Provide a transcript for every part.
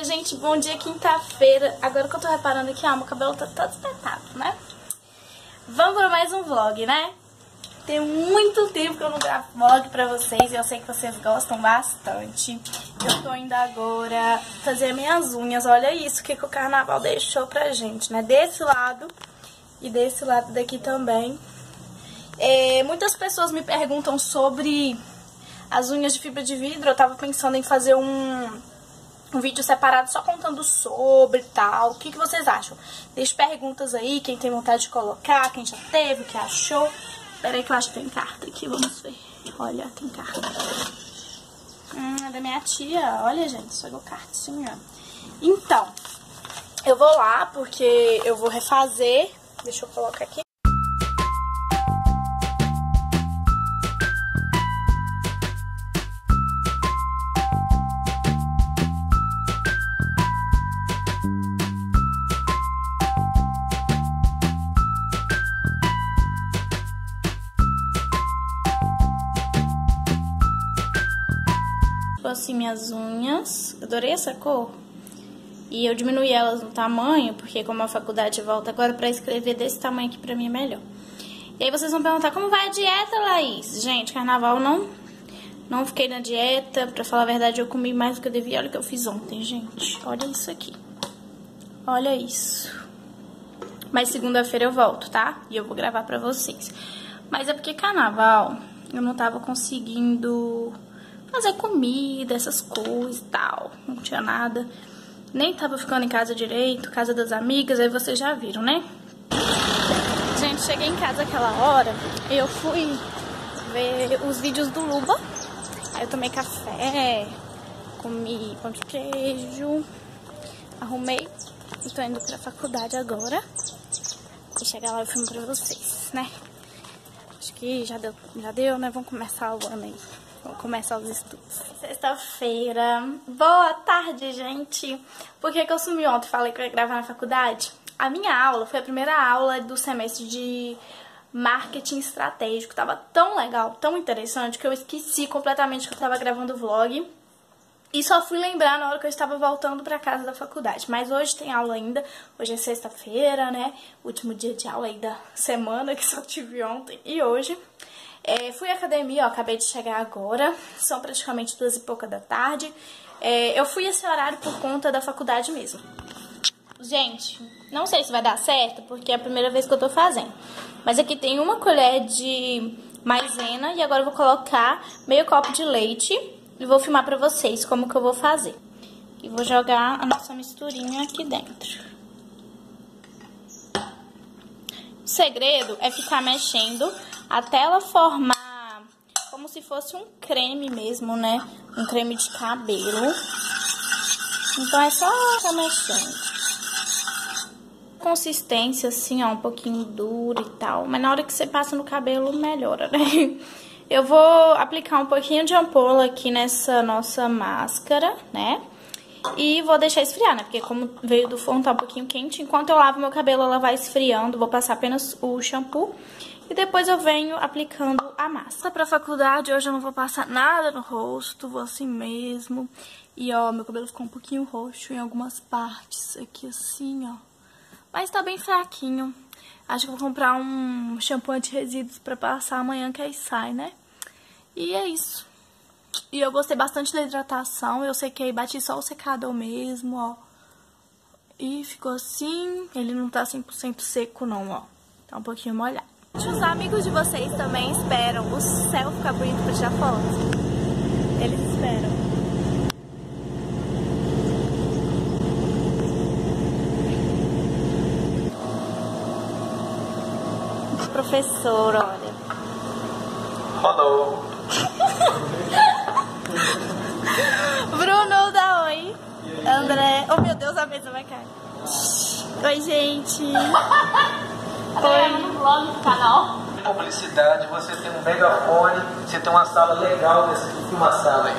dia, gente. Bom dia, quinta-feira. Agora que eu tô reparando aqui, ó, meu cabelo tá todo espetado, né? Vamos pra mais um vlog, né? Tem muito tempo que eu não gravo vlog pra vocês e eu sei que vocês gostam bastante. Eu tô indo agora fazer minhas unhas. Olha isso que, que o carnaval deixou pra gente, né? Desse lado e desse lado daqui também. É, muitas pessoas me perguntam sobre as unhas de fibra de vidro. Eu tava pensando em fazer um um vídeo separado só contando sobre tal. O que, que vocês acham? Deixe perguntas aí, quem tem vontade de colocar, quem já teve, o que achou. Peraí que eu acho que tem carta aqui, vamos ver. Olha, tem carta. Hum, é da minha tia. Olha, gente, chegou cartinha. Então, eu vou lá porque eu vou refazer. Deixa eu colocar aqui. Minhas unhas. Adorei essa cor. E eu diminui elas no tamanho, porque como a faculdade volta agora para escrever desse tamanho aqui pra mim é melhor. E aí vocês vão perguntar, como vai a dieta, Laís? Gente, carnaval não... Não fiquei na dieta, pra falar a verdade eu comi mais do que eu devia. Olha o que eu fiz ontem, gente. Olha isso aqui. Olha isso. Mas segunda-feira eu volto, tá? E eu vou gravar pra vocês. Mas é porque carnaval eu não tava conseguindo fazer comida, essas coisas e tal. Não tinha nada. Nem tava ficando em casa direito, casa das amigas, aí vocês já viram, né? Gente, cheguei em casa aquela hora, eu fui ver os vídeos do Luba. Aí eu tomei café, comi pão de queijo, arrumei e tô indo pra faculdade agora. E chegar lá eu filmo pra vocês, né? Acho que já deu, já deu, né? Vamos começar o ano aí. Vou começar os estudos. Sexta-feira. Boa tarde, gente. Por que, que eu sumi ontem falei que eu ia gravar na faculdade? A minha aula foi a primeira aula do semestre de marketing estratégico. Tava tão legal, tão interessante, que eu esqueci completamente que eu tava gravando o vlog. E só fui lembrar na hora que eu estava voltando para casa da faculdade. Mas hoje tem aula ainda. Hoje é sexta-feira, né? Último dia de aula aí da semana, que só tive ontem e hoje. É, fui à academia, ó, acabei de chegar agora, são praticamente duas e pouca da tarde. É, eu fui esse horário por conta da faculdade mesmo. Gente, não sei se vai dar certo, porque é a primeira vez que eu tô fazendo. Mas aqui tem uma colher de maisena e agora eu vou colocar meio copo de leite e vou filmar pra vocês como que eu vou fazer. E vou jogar a nossa misturinha aqui dentro. O segredo é ficar mexendo até ela formar como se fosse um creme mesmo, né? Um creme de cabelo. Então é só mexendo. Consistência assim, ó, um pouquinho dura e tal. Mas na hora que você passa no cabelo, melhora, né? Eu vou aplicar um pouquinho de ampola aqui nessa nossa máscara, né? E vou deixar esfriar, né? Porque como veio do forno, tá um pouquinho quente. Enquanto eu lavo meu cabelo, ela vai esfriando. Vou passar apenas o shampoo. E depois eu venho aplicando a massa. Pra faculdade, hoje eu não vou passar nada no rosto, vou assim mesmo. E ó, meu cabelo ficou um pouquinho roxo em algumas partes, aqui assim, ó. Mas tá bem fraquinho. Acho que vou comprar um shampoo anti-resíduos pra passar amanhã, que aí sai, né? E é isso. E eu gostei bastante da hidratação, eu sequei, bati só o secador mesmo, ó. E ficou assim, ele não tá 100% seco não, ó. Tá um pouquinho molhado. Os amigos de vocês também esperam o céu ficar bonito pra tirar foto. Eles esperam. Professor, olha. Hello. Bruno, dá oi. André. Oh meu Deus, a mesa vai cair. Oi, gente. Oi. no blog do canal. Publicidade, você tem um megafone, você tem uma sala legal dessa aqui, uma sala aí.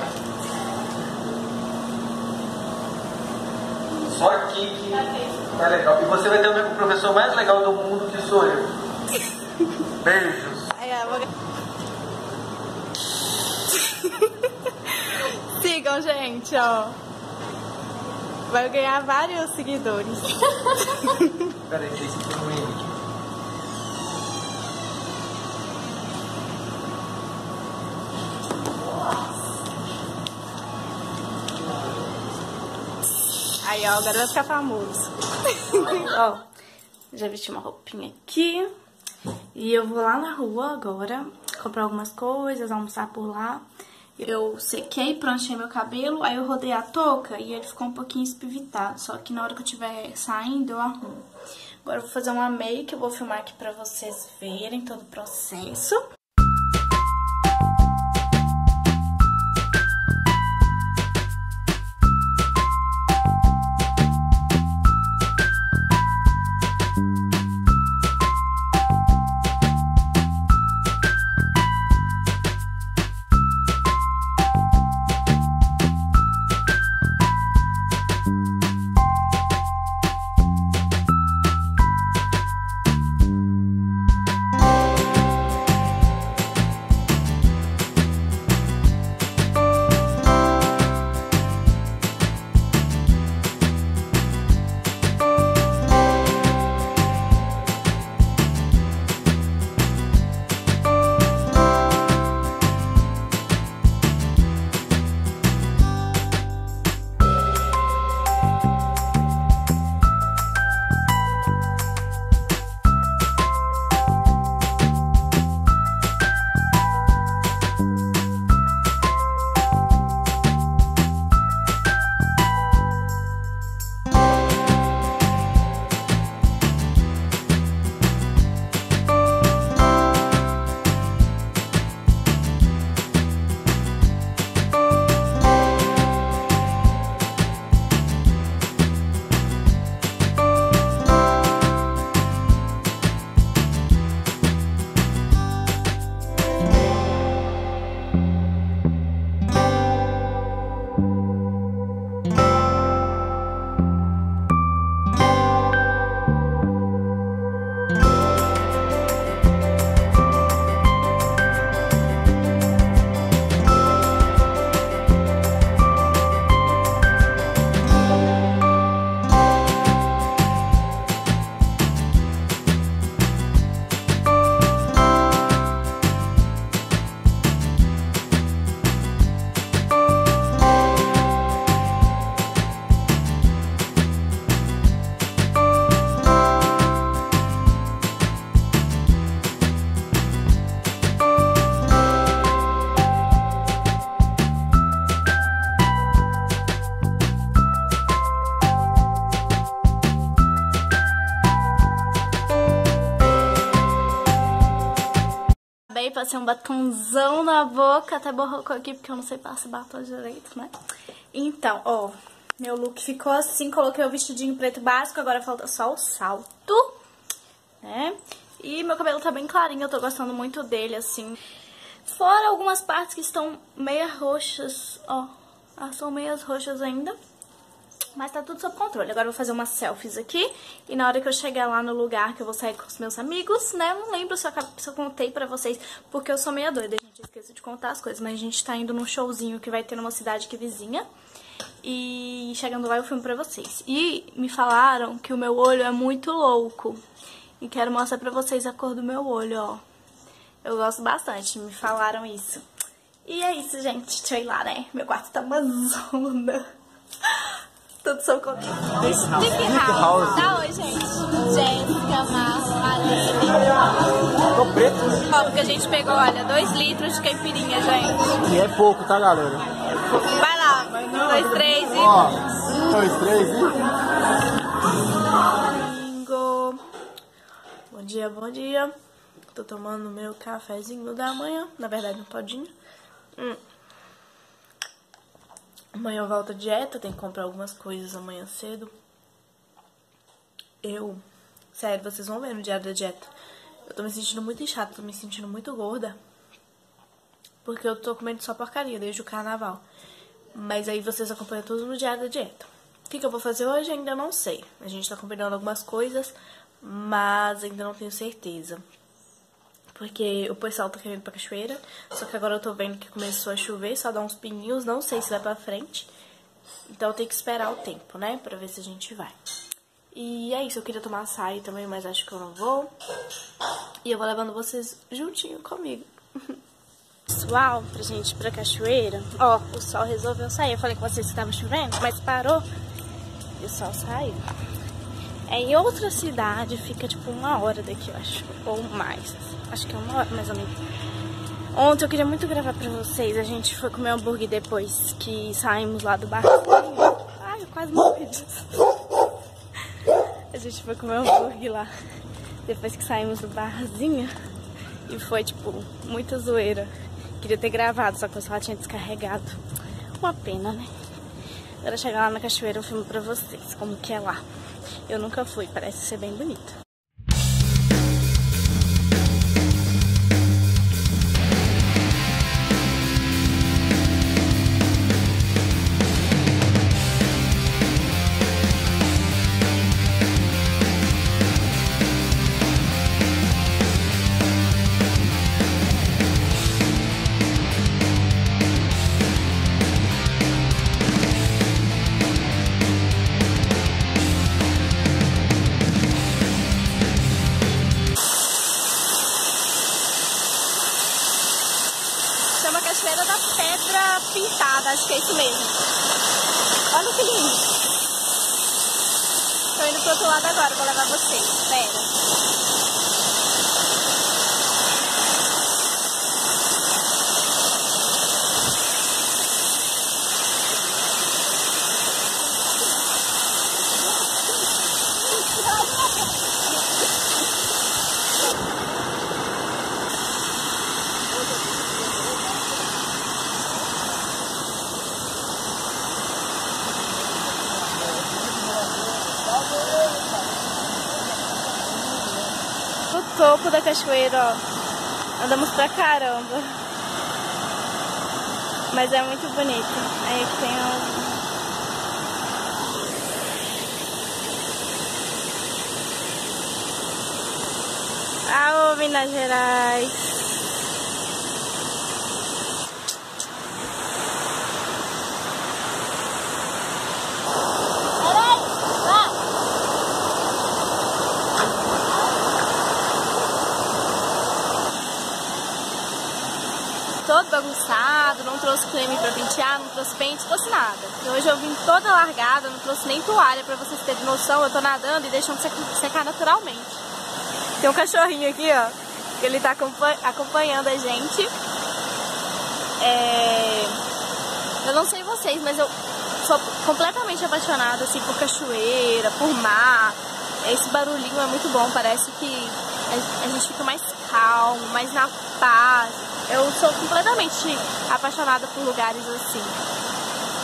Só aqui que é legal. E você vai ter o professor mais legal do mundo que sou eu. Beijos. Sigam, gente, ó. Vai ganhar vários seguidores. Peraí, deixa esse aqui Henrique. Aí, ó, agora vai ficar famoso. ó, já vesti uma roupinha aqui. E eu vou lá na rua agora comprar algumas coisas, almoçar por lá. Eu sequei, prontinei meu cabelo, aí eu rodei a touca e ele ficou um pouquinho espivitado. Só que na hora que eu estiver saindo, eu arrumo. Agora eu vou fazer uma make, eu vou filmar aqui pra vocês verem todo o processo. Um batomzão na boca, até borrocou aqui porque eu não sei passar batom direito, né? Então, ó, meu look ficou assim, coloquei o vestidinho preto básico, agora falta só o salto, né? E meu cabelo tá bem clarinho, eu tô gostando muito dele, assim. Fora algumas partes que estão meia roxas, ó, elas são meias roxas ainda. Mas tá tudo sob controle. Agora eu vou fazer umas selfies aqui. E na hora que eu chegar lá no lugar que eu vou sair com os meus amigos, né? Eu não lembro se eu, se eu contei pra vocês, porque eu sou meia doida, gente. Esqueço de contar as coisas. Mas a gente tá indo num showzinho que vai ter numa cidade aqui vizinha. E chegando lá eu filmo pra vocês. E me falaram que o meu olho é muito louco. E quero mostrar pra vocês a cor do meu olho, ó. Eu gosto bastante, me falaram isso. E é isso, gente. Deixa eu ir lá, né? Meu quarto tá uma zona. Tudo sob controle. Stick House. Tá oi, gente. Jéssica, Márcio, Aline. Tô preto. Ó, porque a gente pegou, olha, 2 litros de caipirinha, gente. E é pouco, tá, galera? Vai lá. 2, 3 e... Ó, dois, três e... Domingo. Bom dia, bom dia. Tô tomando meu cafezinho da manhã. Na verdade, um todinho. Hum. Amanhã eu volto à dieta, tenho que comprar algumas coisas amanhã cedo. Eu, sério, vocês vão ver no diário da dieta. Eu tô me sentindo muito inchada, tô me sentindo muito gorda. Porque eu tô comendo só porcaria desde o carnaval. Mas aí vocês acompanham tudo no diário da dieta. O que, que eu vou fazer hoje ainda não sei. A gente tá combinando algumas coisas, mas ainda não tenho certeza. Porque o pessoal tá querendo ir pra cachoeira. Só que agora eu tô vendo que começou a chover, só dá uns pininhos. Não sei se vai pra frente. Então tem que esperar o tempo, né? Pra ver se a gente vai. E é isso, eu queria tomar açaí também, mas acho que eu não vou. E eu vou levando vocês juntinho comigo. Pessoal, pra gente ir pra cachoeira, ó, o sol resolveu sair. Eu falei com vocês que tava chovendo, mas parou e o sol saiu. É em outra cidade, fica tipo uma hora daqui, eu acho, ou mais. Acho que é uma hora mais ou menos. Ontem eu queria muito gravar pra vocês. A gente foi comer hambúrguer depois que saímos lá do barzinho. Ai, eu quase morri A gente foi comer hambúrguer lá depois que saímos do barzinho. E foi, tipo, muita zoeira. Queria ter gravado, só que o celular tinha descarregado. Uma pena, né? Agora chegar lá na cachoeira eu filmo pra vocês como que é lá. Eu nunca fui, parece ser bem bonito. Vocês. Espera. topo da cachoeira, ó. Andamos pra caramba. Mas é muito bonito. Aí aqui tem um... Ah, Minas Gerais. Bagunçado, não trouxe creme pra pentear, não trouxe pente, trouxe nada. E hoje eu vim toda largada, não trouxe nem toalha pra vocês terem noção, eu tô nadando e deixando secar naturalmente. Tem um cachorrinho aqui, ó, que ele tá acompanhando a gente. É... Eu não sei vocês, mas eu sou completamente apaixonada, assim, por cachoeira, por mar. Esse barulhinho é muito bom, parece que a gente fica mais calmo, mais na paz. Eu sou completamente apaixonada por lugares assim.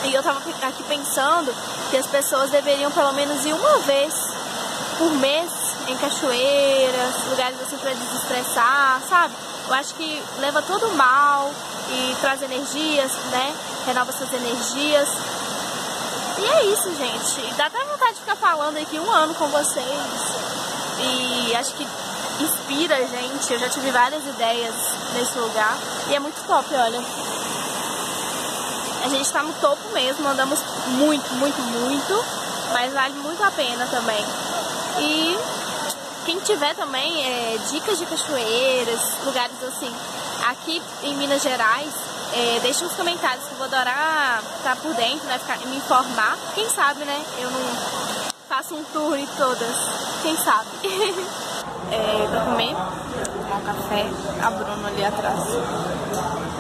E eu tava aqui pensando que as pessoas deveriam pelo menos ir uma vez por mês em cachoeiras, lugares assim para desestressar, sabe? Eu acho que leva todo mal e traz energias, né? Renova suas energias. E é isso, gente. Dá até vontade de ficar falando aqui um ano com vocês. E acho que inspira a gente. Eu já tive várias ideias nesse lugar e é muito top, olha. A gente tá no topo mesmo, andamos muito, muito, muito, mas vale muito a pena também. E quem tiver também é, dicas de cachoeiras, lugares assim, aqui em Minas Gerais, é, deixa nos comentários que eu vou adorar estar por dentro, né, ficar, me informar. Quem sabe, né, eu não faço um tour em todas, quem sabe. é, pra comer, tomar um café, a Bruna ali atrás.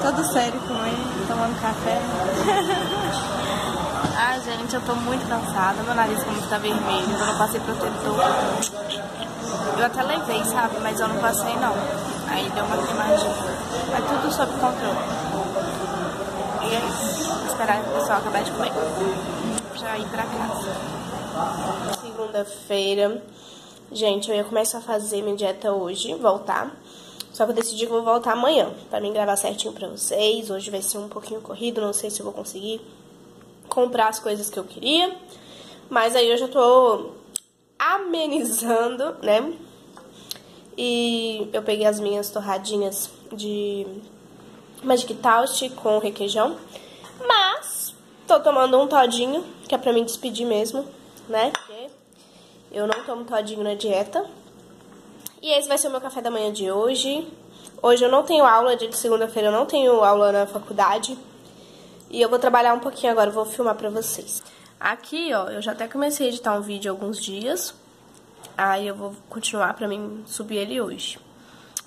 Todo sério com ele, tomando café. ah, gente, eu tô muito cansada, meu nariz como tá vermelho, eu não passei protetor. Eu até levei, sabe, mas eu não passei não. Aí deu uma queimadinha. Mas tudo sob controle. E é isso. Esperar o pessoal acabar de comer. Pra ir pra casa. Segunda-feira. Gente, eu ia começar a fazer minha dieta hoje, voltar. Só que eu decidi que vou voltar amanhã, pra mim gravar certinho pra vocês. Hoje vai ser um pouquinho corrido, não sei se eu vou conseguir comprar as coisas que eu queria. Mas aí eu já tô amenizando, né? E eu peguei as minhas torradinhas de Magic Toast com requeijão. Mas Tô tomando um todinho, que é pra me despedir mesmo, né? Eu não tomo todinho na dieta. E esse vai ser o meu café da manhã de hoje. Hoje eu não tenho aula, dia de segunda-feira eu não tenho aula na faculdade. E eu vou trabalhar um pouquinho agora, vou filmar pra vocês. Aqui, ó, eu já até comecei a editar um vídeo há alguns dias. Aí eu vou continuar pra mim subir ele hoje.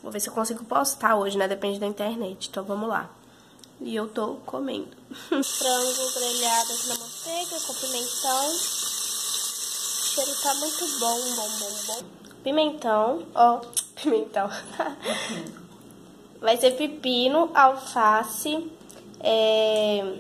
Vou ver se eu consigo postar hoje, né? Depende da internet. Então vamos lá. E eu tô comendo. Frango grelhado aqui na manteiga com pimentão. Cheiro tá muito bom, bom, bom, bom. Pimentão, ó, pimentão. Vai ser pepino, alface, é,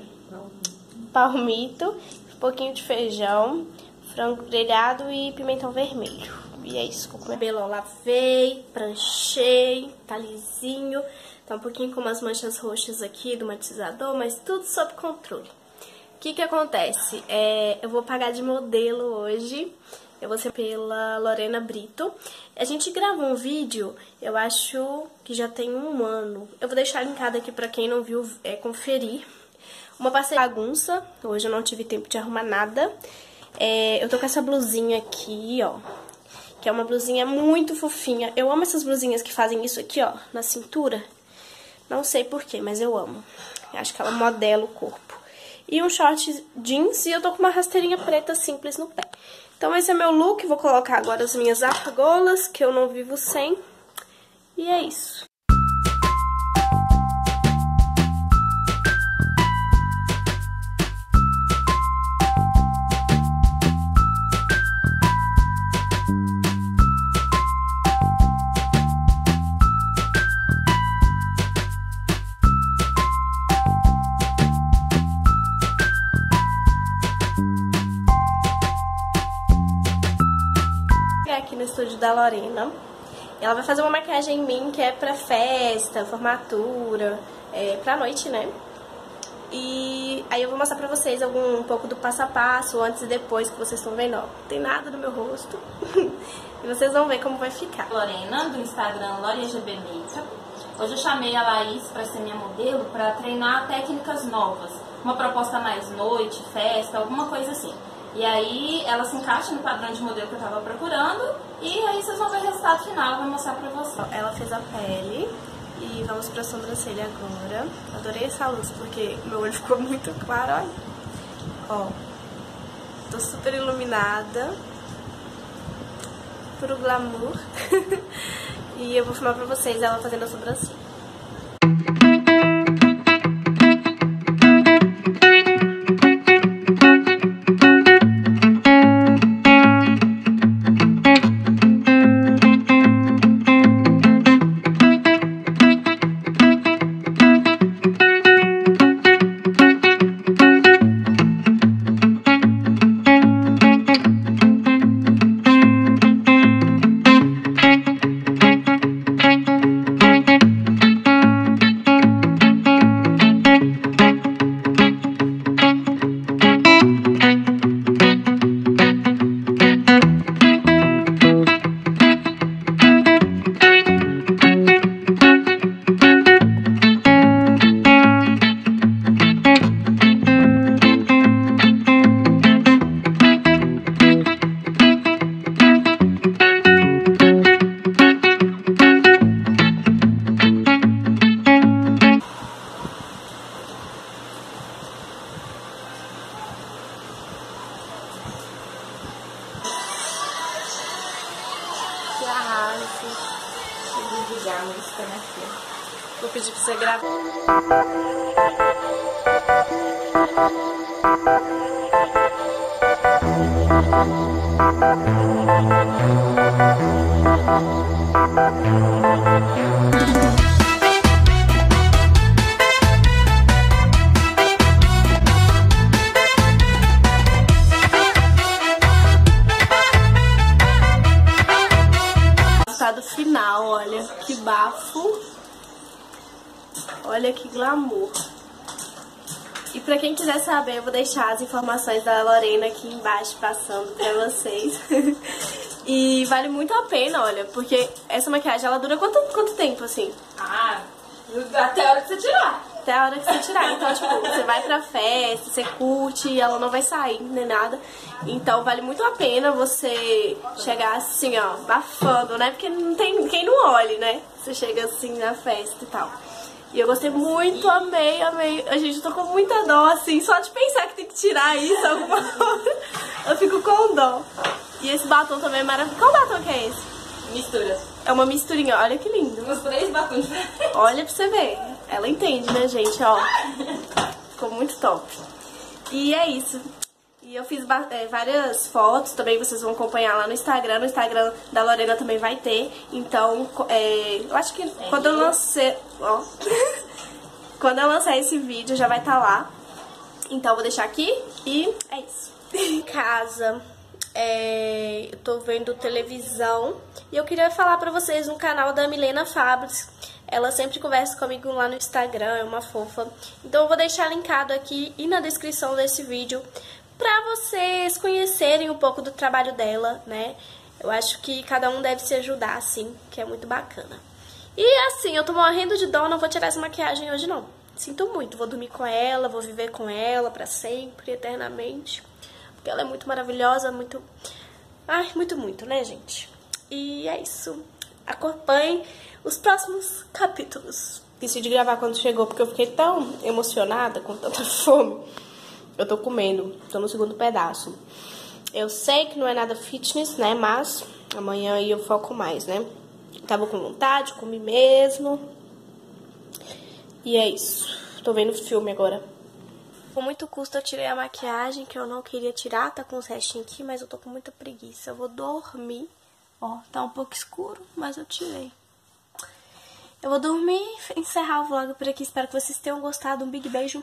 palmito, um pouquinho de feijão, frango grelhado e pimentão vermelho. E é isso, vou comer. Cabelo lavei, pranchei, tá lisinho. Tá um pouquinho com umas manchas roxas aqui do matizador, mas tudo sob controle. O que que acontece? É, eu vou pagar de modelo hoje. Eu vou ser pela Lorena Brito. A gente gravou um vídeo, eu acho que já tem um ano. Eu vou deixar linkado aqui pra quem não viu é, conferir. Uma parceria bagunça. Hoje eu não tive tempo de arrumar nada. É, eu tô com essa blusinha aqui, ó. Que é uma blusinha muito fofinha. Eu amo essas blusinhas que fazem isso aqui, ó, na cintura. Não sei porquê, mas eu amo. Acho que ela modela o corpo. E um short jeans e eu tô com uma rasteirinha preta simples no pé. Então esse é meu look, vou colocar agora as minhas argolas, que eu não vivo sem. E é isso. Lorena. Ela vai fazer uma maquiagem em mim que é pra festa, formatura, é, pra noite, né? E aí eu vou mostrar pra vocês algum, um pouco do passo a passo, antes e depois, que vocês estão vendo, ó. Não tem nada no meu rosto. e vocês vão ver como vai ficar. Lorena, do Instagram Makeup. Hoje eu chamei a Laís pra ser minha modelo pra treinar técnicas novas. Uma proposta mais noite, festa, alguma coisa assim. E aí ela se encaixa no padrão de modelo que eu tava procurando. E aí vocês vão ver o resultado final, eu vou mostrar pra vocês. Ela fez a pele e vamos pra sobrancelha agora. Adorei essa luz porque meu olho ficou muito claro, olha. Ó, tô super iluminada. Pro glamour. e eu vou filmar pra vocês ela fazendo a sobrancelha. Deixar as informações da Lorena aqui embaixo passando pra vocês. e vale muito a pena, olha, porque essa maquiagem ela dura quanto, quanto tempo assim? Ah, até a hora que você tirar. até a hora que você tirar. Então, tipo, você vai pra festa, você curte e ela não vai sair nem nada. Então, vale muito a pena você chegar assim, ó, bafando, né? Porque não tem quem não olhe, né? Você chega assim na festa e tal. E eu gostei muito, amei, amei. A gente tô com muita dó, assim, só de pensar que tem que tirar isso alguma hora. Eu fico com dó. E esse batom também é maravilhoso. Qual batom que é esse? Mistura. É uma misturinha, olha que lindo. Uns três batons. Olha pra você ver. Ela entende, né, gente? Ó. Ficou muito top. E é isso. E eu fiz é, várias fotos, também vocês vão acompanhar lá no Instagram. No Instagram da Lorena também vai ter. Então, é, eu acho que quando eu lancei... Ó. quando eu lançar esse vídeo já vai estar tá lá. Então, eu vou deixar aqui e é isso. Casa é, eu tô vendo televisão e eu queria falar pra vocês um canal da Milena Fabris. Ela sempre conversa comigo lá no Instagram, é uma fofa. Então eu vou deixar linkado aqui e na descrição desse vídeo pra vocês conhecerem um pouco do trabalho dela, né? Eu acho que cada um deve se ajudar, assim, que é muito bacana. E assim, eu tô morrendo de dó, não vou tirar essa maquiagem hoje não. Sinto muito, vou dormir com ela, vou viver com ela pra sempre, eternamente. Porque ela é muito maravilhosa, muito... Ai, muito, muito, né, gente? E é isso. Acompanhe os próximos capítulos. Decidi gravar quando chegou, porque eu fiquei tão emocionada, com tanta fome. Eu tô comendo, tô no segundo pedaço. Eu sei que não é nada fitness, né, mas amanhã aí eu foco mais, né? Tava com vontade, comi mesmo. E é isso. Tô vendo filme agora. Com muito custo eu tirei a maquiagem que eu não queria tirar, tá com os restinhos aqui, mas eu tô com muita preguiça. Eu vou dormir. Ó, tá um pouco escuro, mas eu tirei. Eu vou dormir encerrar o vlog por aqui. Espero que vocês tenham gostado. Um big beijo.